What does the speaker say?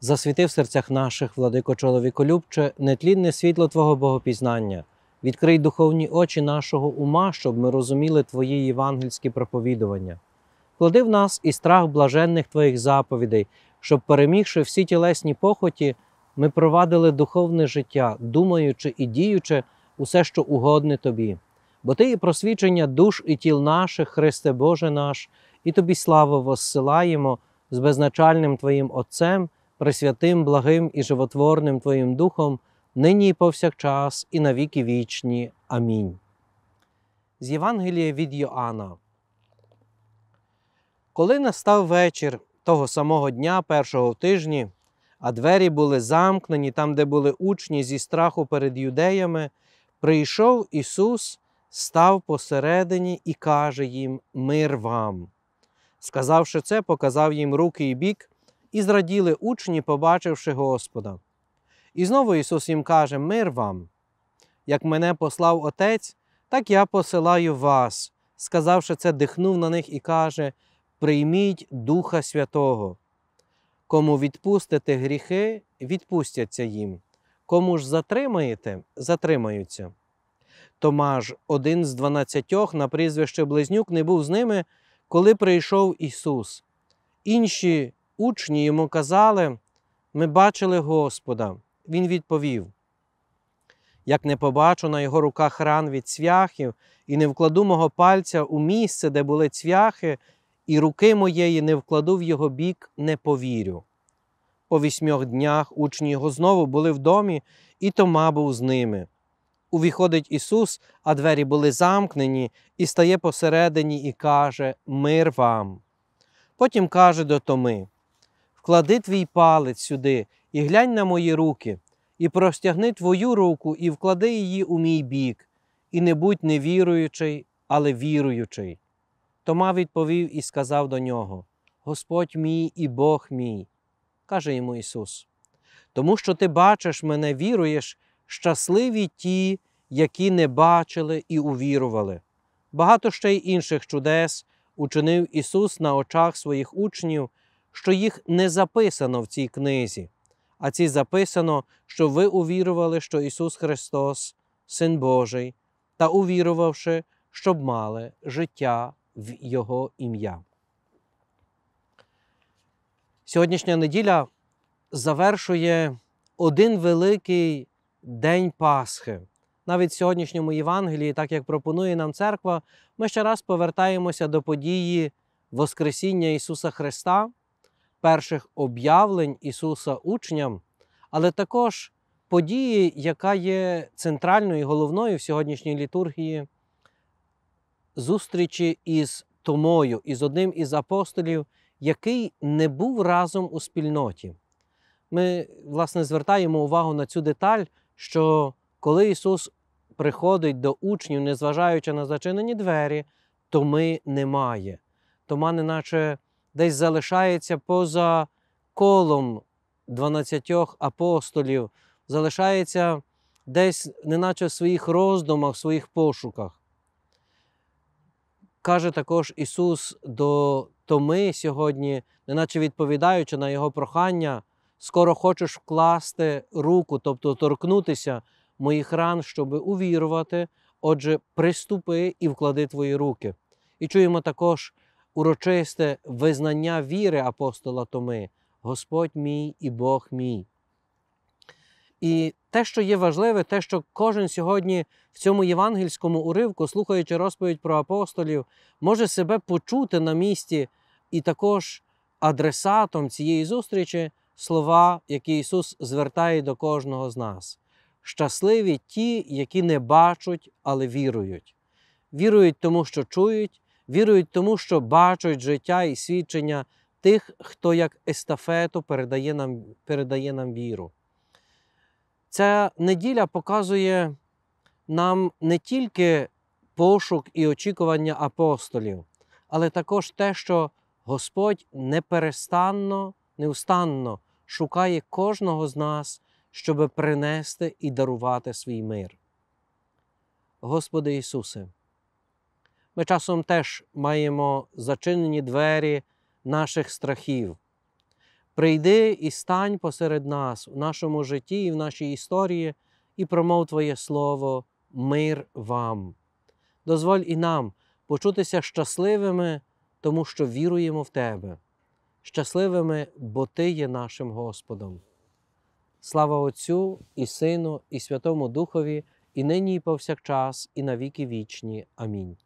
Засвіти в серцях наших, владико чоловіколюбче, нетлінне світло Твого Богопізнання. Відкрий духовні очі нашого ума, щоб ми розуміли Твої євангельські проповідування. Клади в нас і страх блаженних Твоїх заповідей, щоб, перемігши всі тілесні похоті, ми провадили духовне життя, думаючи і діючи усе, що угодне Тобі. Бо Ти є просвічення душ і тіл наших, Христе Боже наш, і Тобі славу воссилаємо з безначальним Твоїм Отцем, пресвятим, благим і животворним Твоїм Духом, нині і повсякчас, і навіки вічні. Амінь. З Євангелія від Йоанна. Коли настав вечір того самого дня, першого тижні, а двері були замкнені там, де були учні зі страху перед юдеями, прийшов Ісус, став посередині і каже їм: Мир вам. Сказавши це, показав їм руки і бік, і зраділи учні, побачивши Господа. І знову Ісус їм каже: Мир вам. Як мене послав Отець, так я посилаю вас. Сказавши це, дихнув на них і каже: Прийміть Духа Святого. Кому відпустите гріхи, відпустяться їм. Кому ж затримаєте, затримаються. Томаж, один з дванадцятьох на прізвище Близнюк, не був з ними, коли прийшов Ісус. Інші учні йому казали: Ми бачили Господа. Він відповів: Як не побачу на його руках ран від цвяхів, і не вкладу мого пальця у місце, де були цвяхи, і руки моєї не вкладу в його бік, не повірю. По вісьмьох днях учні його знову були в домі, і Тома був з ними. Увіходить Ісус, а двері були замкнені, і стає посередині і каже: Мир вам. Потім каже до Томи: Вклади твій палець сюди і глянь на мої руки, і простягни твою руку, і вклади її у мій бік, і не будь невіруючий, але віруючий. Тома відповів і сказав до нього: Господь мій і Бог мій, каже йому Ісус. Тому що ти бачиш мене, віруєш, щасливі ті, які не бачили і увірували. Багато ще й інших чудес учинив Ісус на очах своїх учнів, що їх не записано в цій книзі, а ці записано, що ви увірували, що Ісус Христос, Син Божий, та увірувавши, щоб мали життя в Його ім'я. Сьогоднішня неділя завершує один великий день Пасхи. Навіть в сьогоднішньому Євангелії, так як пропонує нам церква, ми ще раз повертаємося до події Воскресіння Ісуса Христа, перших об'явлень Ісуса учням, але також події, яка є центральною і головною в сьогоднішній літургії зустрічі із Томою, із одним із апостолів, який не був разом у спільноті. Ми, власне, звертаємо увагу на цю деталь, що коли Ісус приходить до учнів, незважаючи на зачинені двері, Томи немає. Тома, неначе десь залишається поза колом 12 апостолів, залишається десь, неначе в своїх роздумах, в своїх пошуках. Каже також Ісус до Томи сьогодні, неначе відповідаючи на Його прохання, скоро хочеш вкласти руку, тобто торкнутися моїх ран, щоб увірувати. Отже, приступи і вклади твої руки. І чуємо також урочисте визнання віри апостола Томи, Господь мій і Бог мій. І те, що є важливе, те, що кожен сьогодні в цьому євангельському уривку, слухаючи розповідь про апостолів, може себе почути на місці і також адресатом цієї зустрічі слова, які Ісус звертає до кожного з нас. Щасливі ті, які не бачать, але вірують. Вірують тому, що чують, вірують тому, що бачать життя і свідчення тих, хто як естафету передає нам, передає нам віру. Ця неділя показує нам не тільки пошук і очікування апостолів, але також те, що Господь неперестанно, неустанно шукає кожного з нас, щоб принести і дарувати свій мир. Господи Ісусе, ми часом теж маємо зачинені двері наших страхів. Прийди і стань посеред нас у нашому житті і в нашій історії, і промов Твоє Слово, мир вам. Дозволь і нам почутися щасливими, тому що віруємо в Тебе, щасливими, бо Ти є нашим Господом. Слава Отцю і Сину, і Святому Духові, і нині, і повсякчас, і на віки вічні. Амінь.